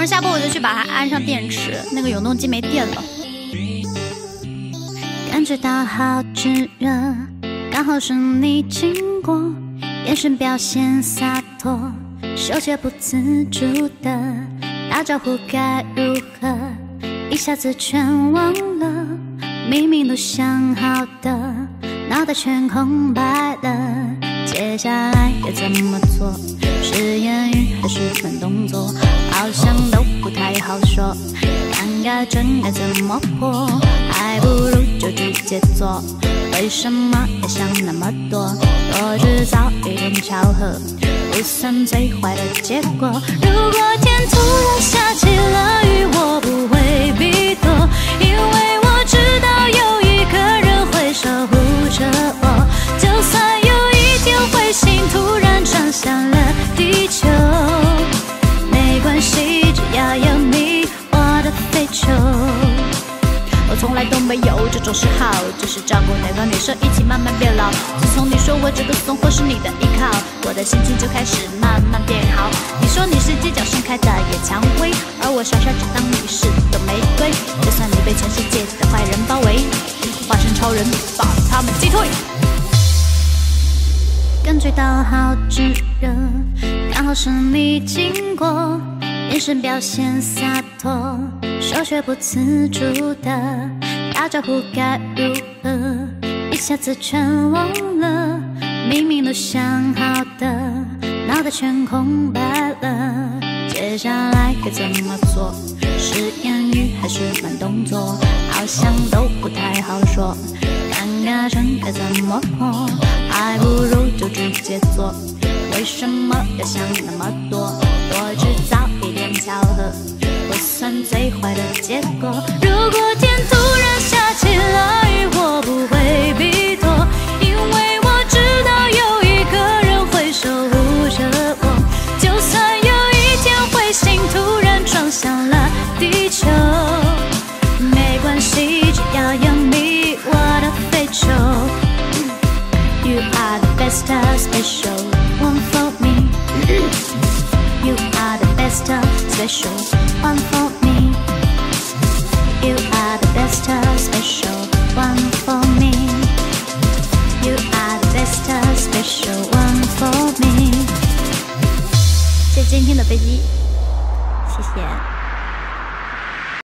等会下播我就去把它安上电池，那个永动机没电了。感觉到好炙热，刚好是你经过，眼神表现洒脱，手却不自主的打招呼该如何，一下子全忘了，明明都想好的，脑袋全空白了，接下来该怎么做？是言语还是慢动作？好像都不太好说。尴尬症该怎么破？还不如就直接做。为什么要想那么多？多制造一点巧合，不算最坏的结果。如果天从来都没有这种嗜好，只是照顾那个女生，一起慢慢变老。自从你说我这个怂货是你的依靠，我的心情就开始慢慢变好。你说你是街角盛开的野蔷薇，而我傻傻只当你是朵玫瑰。就算你被全世界的坏人包围，化身超人把他们击退。感觉到好炙热，刚好是你经过，眼神表现洒脱，手却不自主的打招呼该如何，一下子全忘了，明明都想好的，脑袋全空白了，接下来该怎么做？是言语还是慢动作？好像都不太好说。尴尬症该怎么破？还不如就直接做。为什么要想那么多？多制，最坏的结果。如果天突然下起了雨，我不会避躲，因为我知道有一个人会守护着我。就算有一天彗星突然撞向了地球，没关系，只要有你，我的非球。You are the best special one for me. You are the best special one for 这今天的飞机，谢谢。